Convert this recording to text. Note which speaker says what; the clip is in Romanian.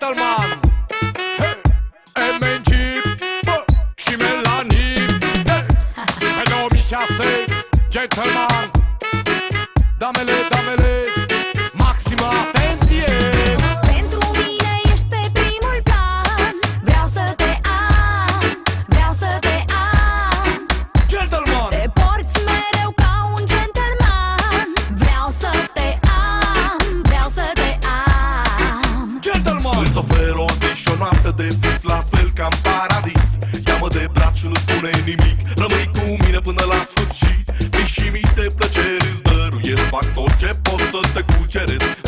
Speaker 1: Gentleman hey. MNG și Melanie hey. Pe 2006 Gentleman Damele, damele
Speaker 2: spune nimic. Rămâi cu mine până la sfârșit. Mii și mii de plăceri îți dăruiesc Fac tot ce pot să te cuceresc.